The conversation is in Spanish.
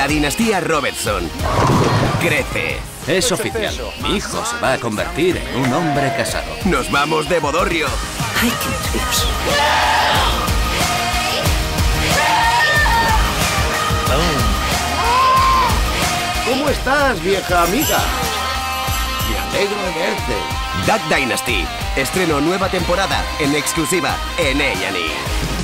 La dinastía Robertson crece. Es oficial. Mi hijo se va a convertir en un hombre casado. Nos vamos de bodorrio. ¡Ay, qué ¿Cómo estás, vieja amiga? Me alegro de verte. Duck Dynasty. Estreno nueva temporada en exclusiva en A&E.